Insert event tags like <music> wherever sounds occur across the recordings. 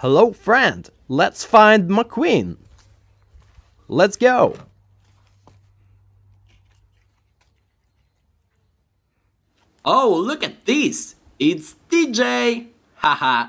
Hello, friend. Let's find McQueen. Let's go. Oh, look at this! It's DJ! Haha!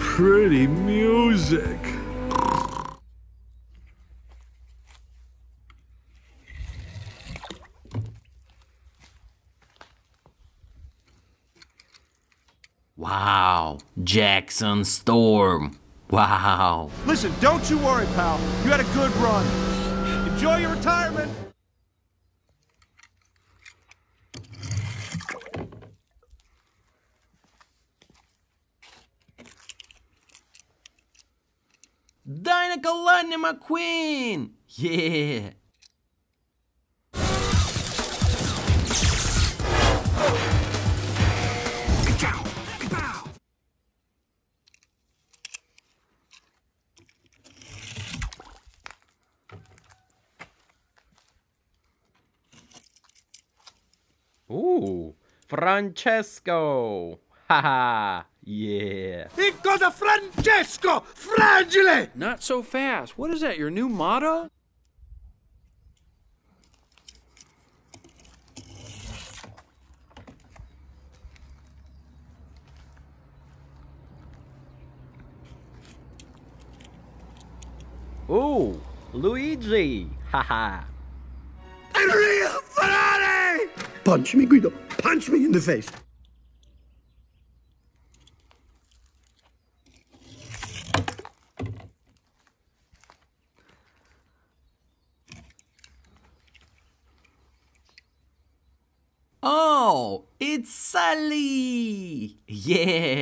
Pretty music. Wow! Jackson Storm! Wow! Listen, don't you worry, pal. You had a good run. Enjoy your retirement. Dinoco Lightning McQueen! Yeah! Ooh, Francesco. Haha, yeah. It goes a Francesco Fragile. Not so fast. What is that, your new motto? Ooh, Luigi. Haha. Punch me, Guido. Punch me in the face. Oh, it's Sally! Yeah!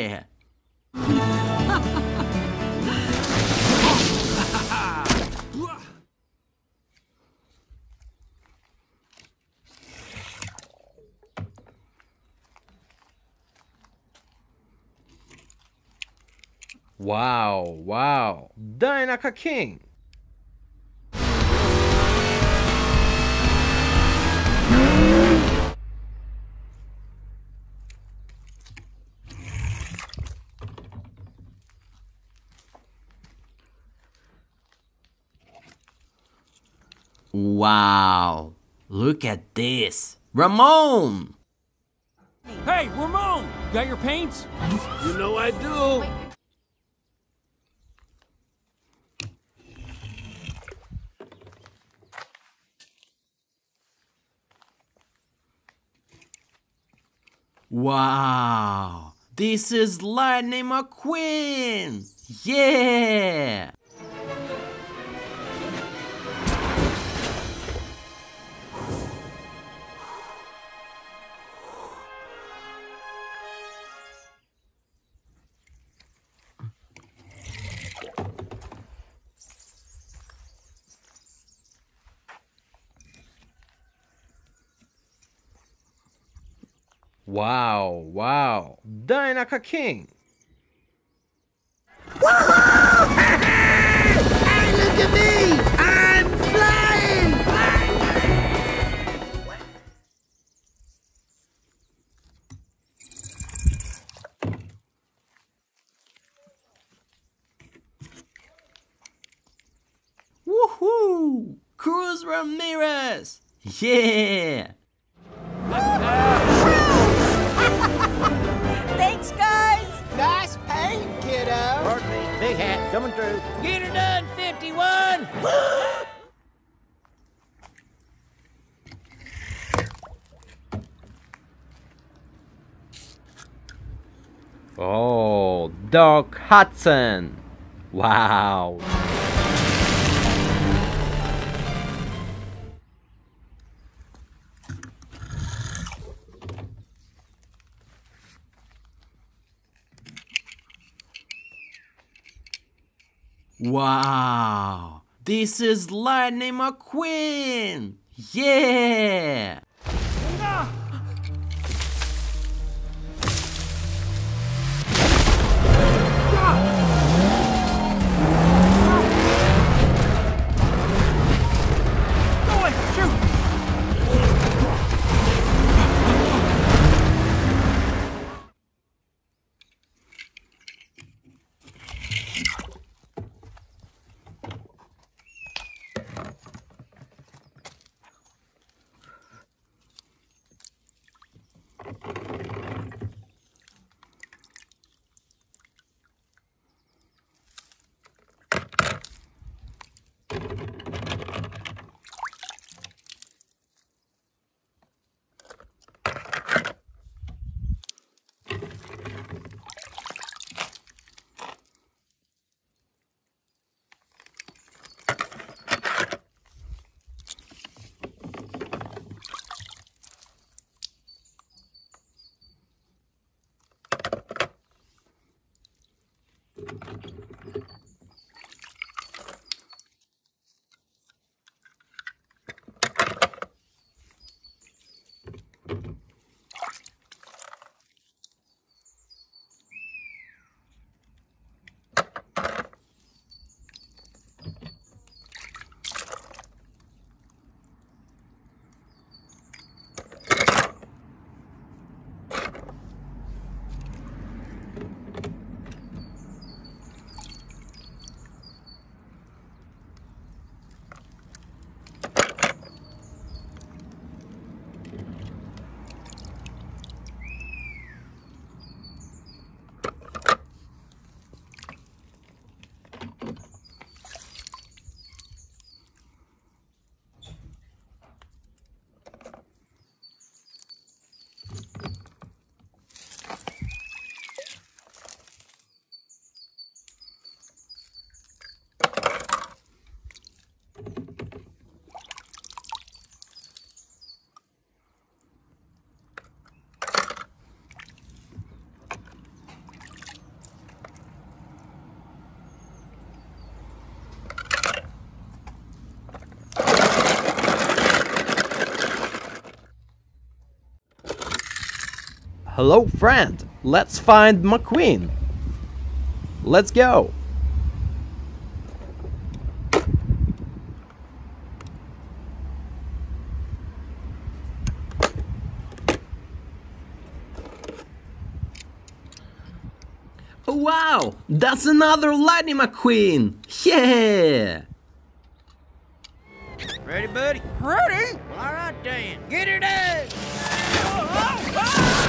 Wow, wow. Dinoco King. Wow! Look at this! Ramon! Hey, Ramon! Got your paints? You know I do. Wow! This is Lightning McQueen! Yeah! Wow, wow. Dinoco King. <laughs> Hey, look at me! I'm flying! Woohoo! Cruz Ramirez! Yeah! Big hat coming through. Get her done, 51. <gasps> Oh, Doc Hudson. Wow. Wow! This is Lightning McQueen! Yeah! Hello, friend. Let's find McQueen. Let's go. Oh, wow! That's another Lightning McQueen! Yeah! Ready, buddy? Ready? Well, all right then. Get it up!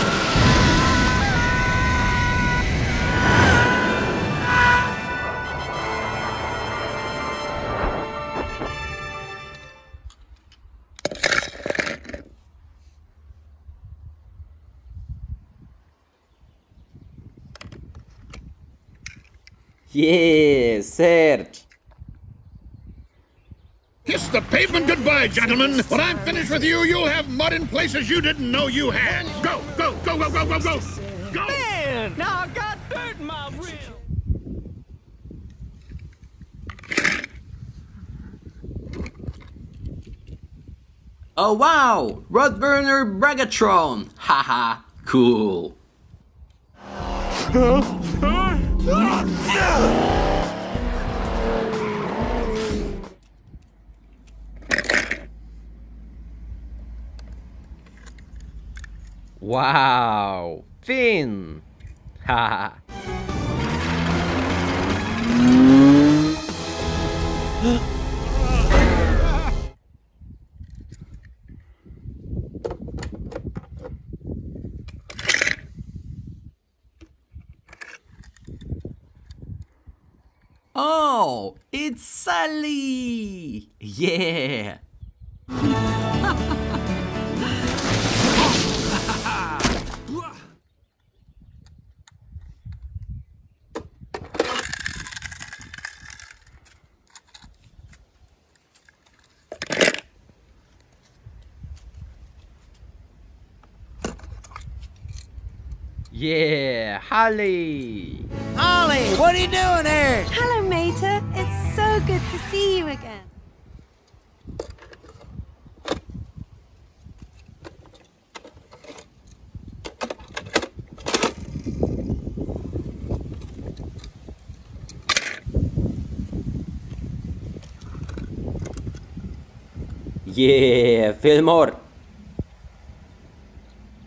Yeah, Sarge! Kiss the pavement goodbye, gentlemen. When I'm finished with you, you'll have mud in places you didn't know you had. Go, go, go, go, go, go, go. Go! Man, now I got dirt in my rib. Oh wow! Rodburner Bragatron! Haha, cool. Wow. Finn. Haha. <gasps> Oh, it's Sally! Yeah! Yeah, Holley. Ollie, what are you doing here? Hello, Mater. It's so good to see you again. Yeah, Fillmore!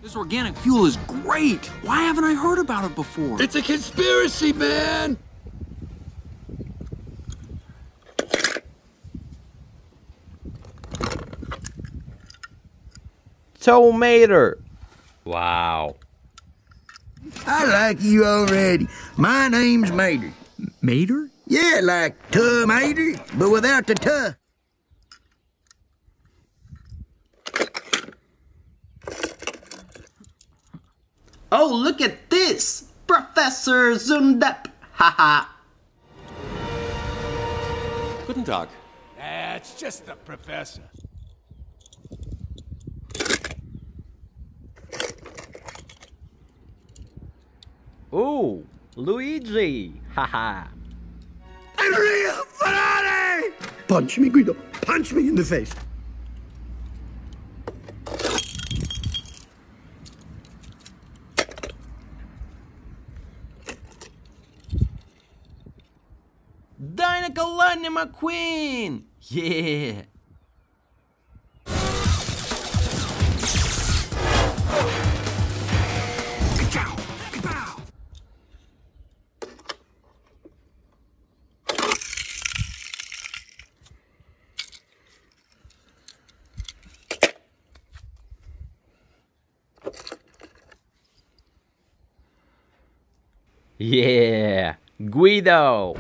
This organic fuel is great. Why haven't I heard about it before? It's a conspiracy, man! Tomater. Wow. I like you already. My name's Mater. Mater? Yeah, like tomater, but without the tuh. Oh, look at this! Professor Zündapp! Haha! Guten Tag. That's just the professor. Ooh, Luigi. Haha. Enrico Ferrari! Punch me, Guido. Punch me in the face. Dinoco Lightning McQueen! Yeah! Yeah, Guido.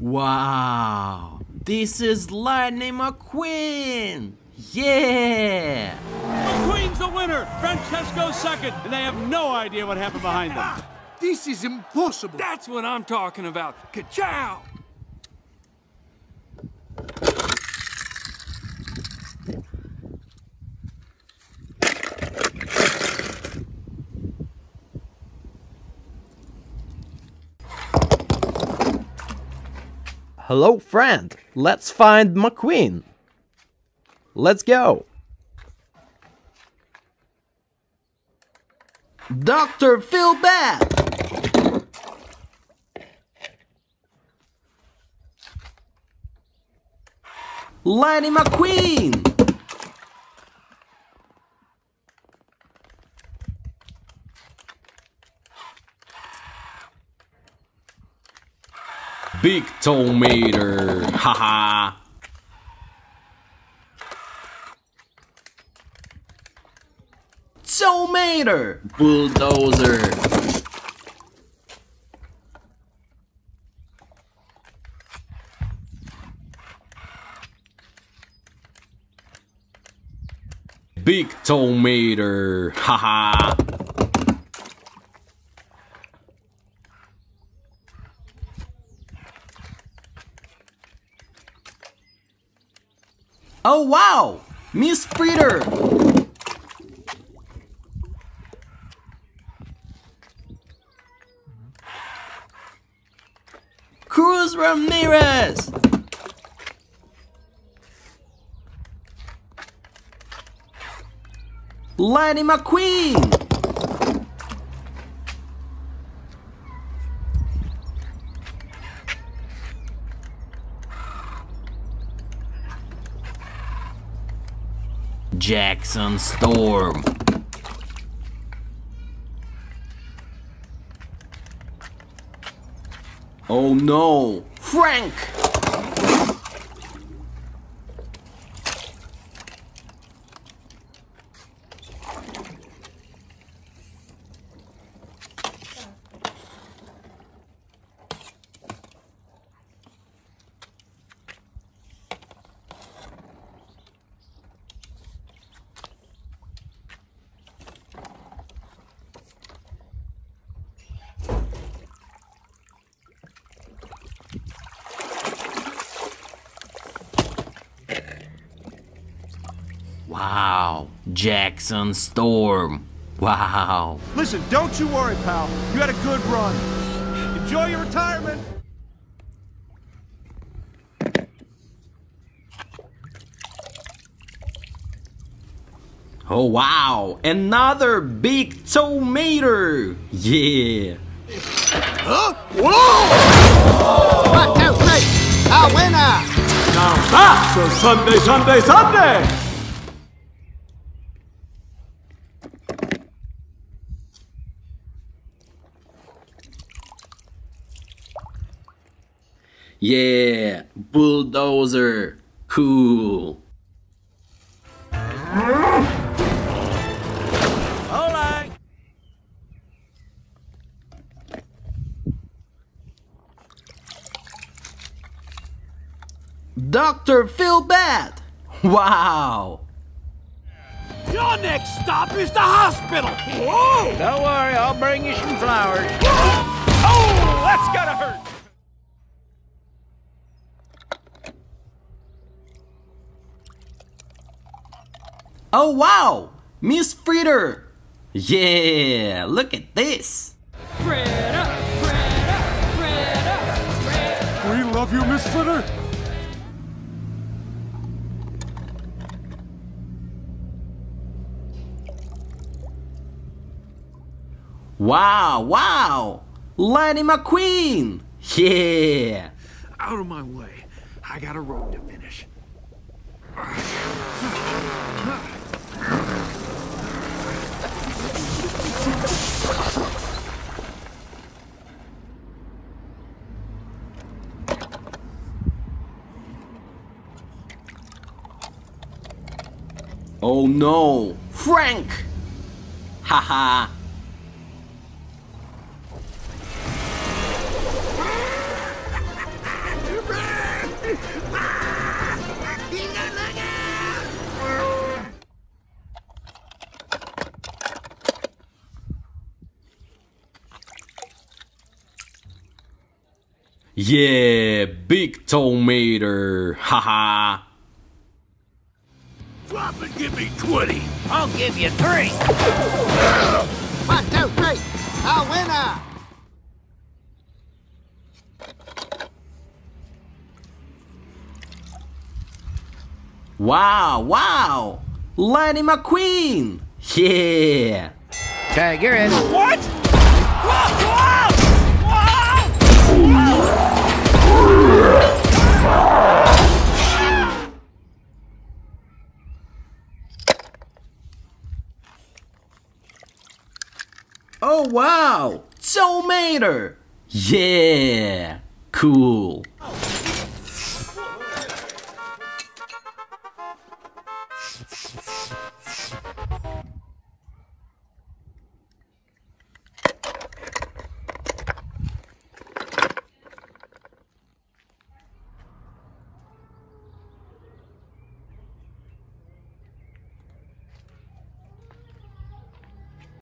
Wow! This is Lightning McQueen! Yeah! McQueen's the winner. Francesco's second, and they have no idea what happened behind them. This is impossible. That's what I'm talking about. Ka-chow! Hello friend, let's find McQueen. Let's go. Dr. Feel Bad! Lightning McQueen! Big Tow Mater, haha! Tow Mater, Bulldozer! Big Tow Mater, haha! Oh wow! Miss Fritter! Cruz Ramirez! Lightning McQueen! Jackson Storm. Oh no! Frank! Wow, Jackson Storm. Wow. Listen, don't you worry, pal. You had a good run. Enjoy your retirement. Oh wow, another big tomato. Yeah. Huh? Whoa! One, two, three. A winner! Now that's a Sunday, Sunday, Sunday! Yeah, bulldozer. Cool. Alright. Dr. Feel Bad. Wow. Your next stop is the hospital. Whoa! Don't worry, I'll bring you some flowers. Oh, that's gotta hurt. Oh wow, Miss Fritter. Yeah, look at this. We love you, Miss Fritter. Wow, wow. Lightning McQueen. Yeah. Out of my way. I got a road to finish. Oh no, Frank. Haha. Yeah, big tomato. Haha. Drop and give me 20. I'll give you three. One, two, three. A winner. Wow, wow! Lightning McQueen! Yeah! Tag, you're in. What? Whoa! Oh wow! Tomater! Yeah! Cool!